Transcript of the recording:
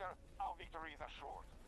Commander, our victory is assured.